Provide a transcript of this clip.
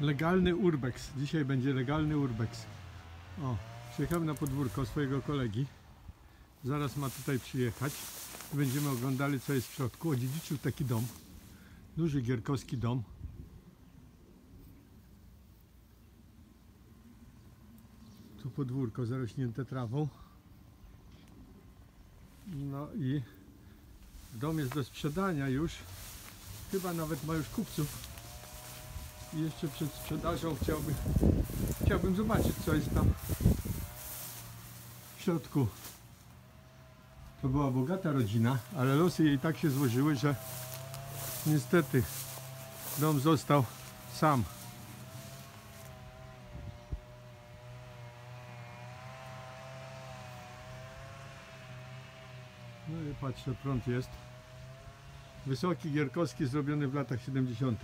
Legalny urbex. Dzisiaj będzie legalny urbex. O, przyjechałem na podwórko swojego kolegi. Zaraz ma tutaj przyjechać. Będziemy oglądali co jest w środku. Odziedziczył taki dom. Duży gierkowski dom. Tu podwórko zarośnięte trawą. No i dom jest do sprzedania już. Chyba nawet ma już kupców. Jeszcze przed sprzedażą chciałbym, chciałbym zobaczyć co jest tam w środku. To była bogata rodzina, ale losy jej tak się złożyły, że niestety dom został sam. No i patrzę, prąd jest. Wysoki, gierkowski, zrobiony w latach 70.